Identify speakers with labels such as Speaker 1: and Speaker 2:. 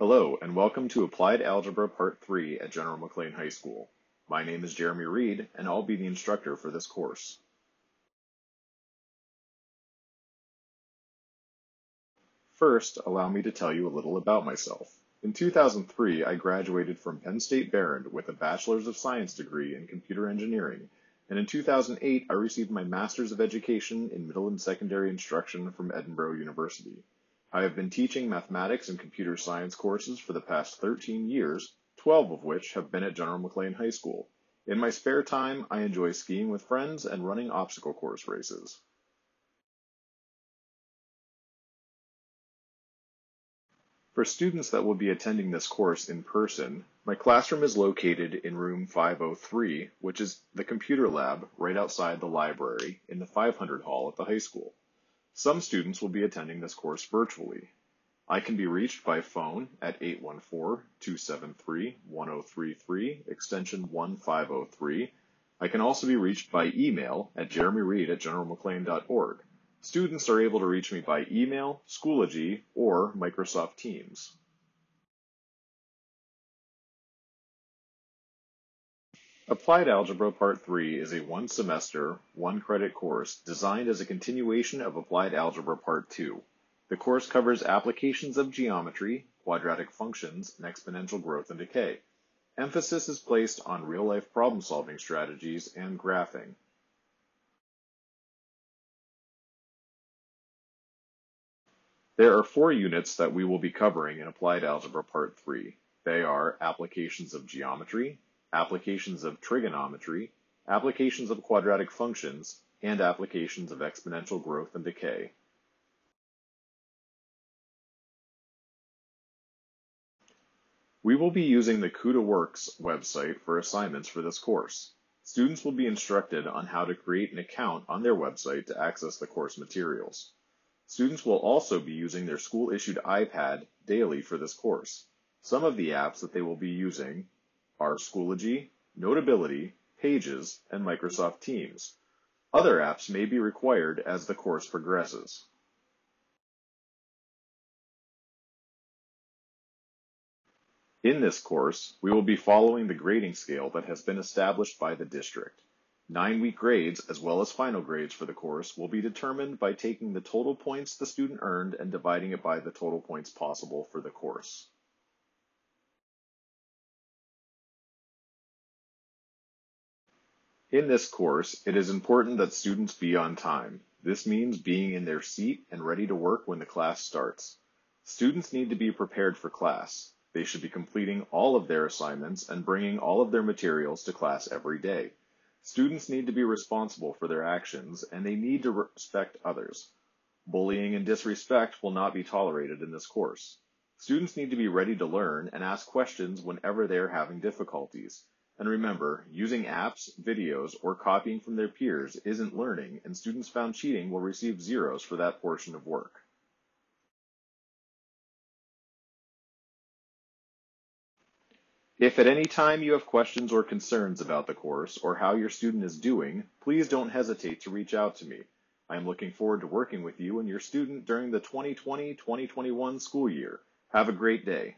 Speaker 1: Hello, and welcome to Applied Algebra Part 3 at General McLane High School. My name is Jeremy Reed, and I'll be the instructor for this course. First, allow me to tell you a little about myself. In 2003, I graduated from Penn State Behrend with a Bachelor's of Science degree in Computer Engineering, and in 2008, I received my Master's of Education in Middle and Secondary Instruction from Edinboro University. I have been teaching mathematics and computer science courses for the past 13 years, 12 of which have been at General McLane High School. In my spare time, I enjoy skiing with friends and running obstacle course races. For students that will be attending this course in person, my classroom is located in room 503, which is the computer lab right outside the library in the 500 hall at the high school. Some students will be attending this course virtually. I can be reached by phone at 814-273-1033, extension 1503. I can also be reached by email at jeremyreed at generalmclane.org. Students are able to reach me by email, Schoology, or Microsoft Teams. Applied Algebra Part 3 is a one semester, one credit course designed as a continuation of Applied Algebra Part 2. The course covers applications of geometry, quadratic functions, and exponential growth and decay. Emphasis is placed on real-life problem-solving strategies and graphing. There are four units that we will be covering in Applied Algebra Part 3. They are Applications of Geometry, applications of trigonometry, applications of quadratic functions, and applications of exponential growth and decay. We will be using the KutaWorks website for assignments for this course. Students will be instructed on how to create an account on their website to access the course materials. Students will also be using their school-issued iPad daily for this course. Some of the apps that they will be using are Schoology, Notability, Pages, and Microsoft Teams. Other apps may be required as the course progresses. In this course, we will be following the grading scale that has been established by the district. Nine-week grades, as well as final grades for the course, will be determined by taking the total points the student earned and dividing it by the total points possible for the course. In this course, it is important that students be on time. This means being in their seat and ready to work when the class starts. Students need to be prepared for class. They should be completing all of their assignments and bringing all of their materials to class every day. Students need to be responsible for their actions and they need to respect others. Bullying and disrespect will not be tolerated in this course. Students need to be ready to learn and ask questions whenever they are having difficulties. And remember, using apps, videos, or copying from their peers isn't learning, and students found cheating will receive zeros for that portion of work. If at any time you have questions or concerns about the course or how your student is doing, please don't hesitate to reach out to me. I am looking forward to working with you and your student during the 2020-2021 school year. Have a great day.